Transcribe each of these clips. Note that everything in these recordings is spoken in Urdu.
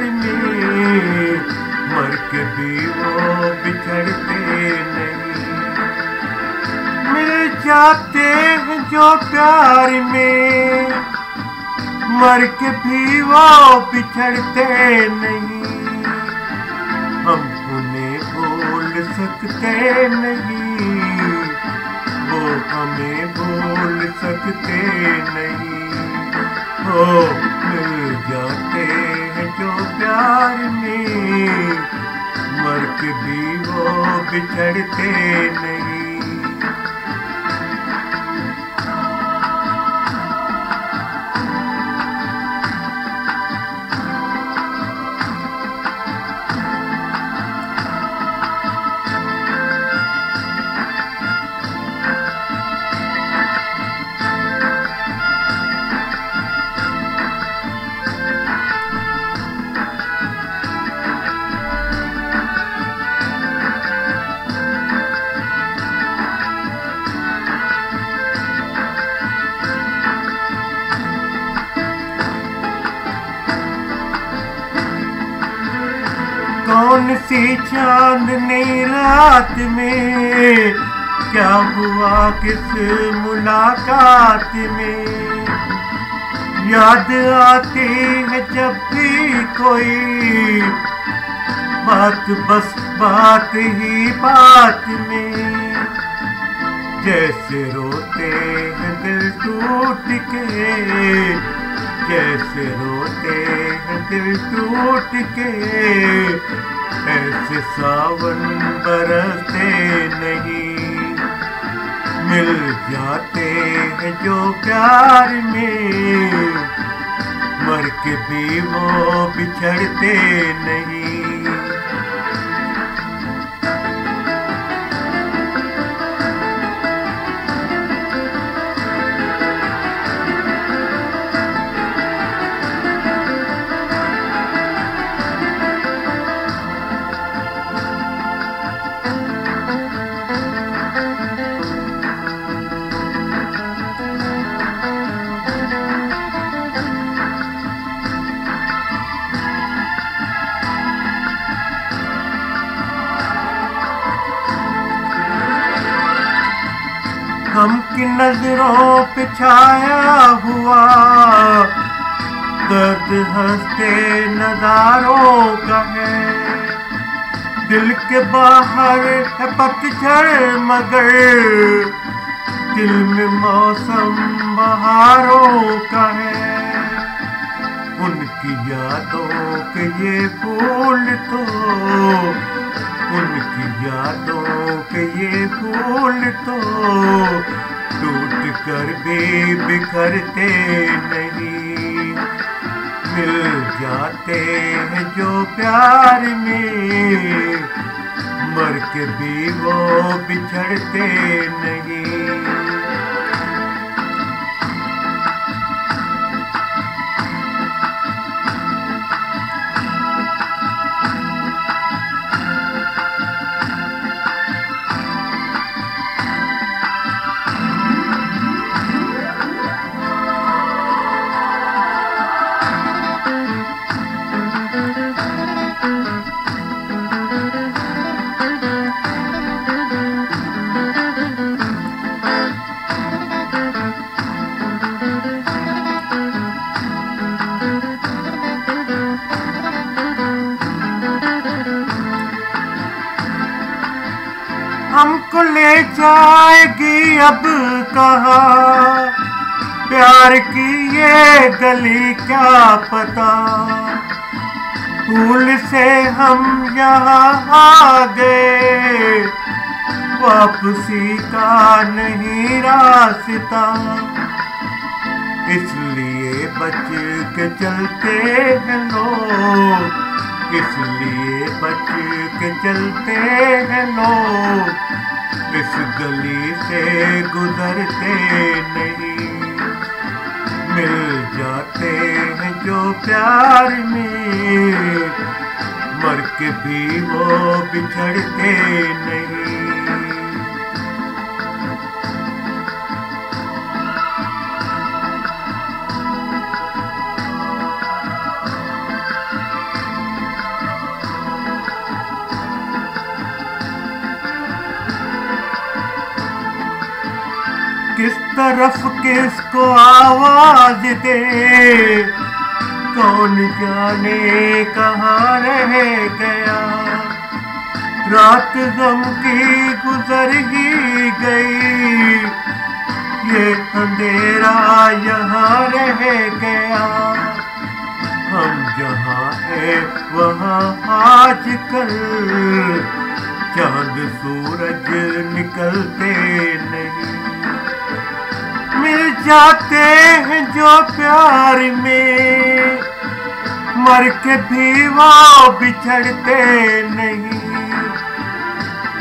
میں مر کے بھی وہ بچھڑتے نہیں۔ مل جاتے ہیں جو پیار میں۔ مر کے بھی وہ بچھڑتے نہیں۔ ہم انہیں بھول سکتے نہیں۔ وہ ہمیں بھول سکتے نہیں۔ ہو، مل جاتے بچھڑتے نہیں کون سی چاندنی رات میں؟ کیا ہوا کس ملاقات میں؟ یاد آتی ہے جب بھی کوئی بات، بس بات ہی بات میں۔ جیسے روتے ہیں دل ٹوٹ کے کیسے روتے ہیں دل ٹوٹ کے؟ ایسے ساون برستے نہیں۔ مل جاتے ہیں جو پیار میں۔ مر کے بھی وہ بچھڑتے نہیں۔ کی نظروں پہ چھایا ہوا۔ درد ہنستے نظاروں کا ہے۔ دل کے باہر ہے پتجھڑ مگر دل میں موسم بہاروں کا ہے۔ ان کی یادوں کے یہ پھول تو، ان کی یادوں کے یہ پھول تو۔ ٹوٹ کر بھی بکھرتے نہیں۔ مل جاتے ہیں جو پیار میں، مر کے بھی وہ بچھڑتے نہیں۔ ہم کو لے جائے گی اب کہاں پیار کی یہ گلی کیا پتا پھول سے ہم یہاں آ گئے واپسی کا نہیں راستہ بچ کے چلتے ہیں لوگ، اس لیے بچ کے چلتے ہیں لوگ، اس گلی سے گزرتے نہیں۔ مل جاتے ہیں جو پیار میں مر کے بھی وہ بچھڑتے نہیں۔ طرف کس کو آواز دے؟ کون جانے کہاں رہ گیا؟ رات غم کی گزر ہی گئی۔ یہ اندھیرا یہاں رہ گیا۔ ہم جہاں ہیں وہاں آج کل چاند سورج نکلتے نہیں۔ جاتے ہیں جو پیار میں۔ مر کے بھی وہ بچھڑتے نہیں۔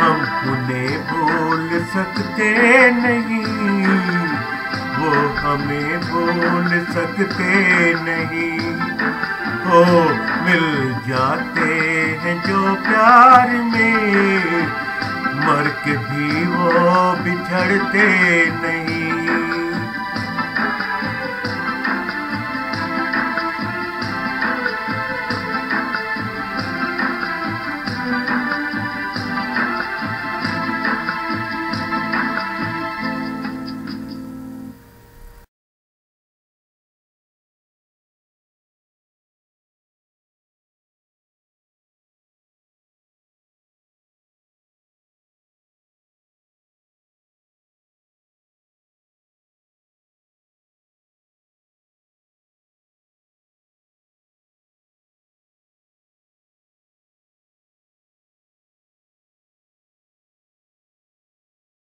ہم انہیں بھول سکتے نہیں۔ وہ ہمیں بھول سکتے نہیں۔ ہو مل جاتے ہیں جو پیار میں۔ مر کے بھی وہ بچھڑتے نہیں۔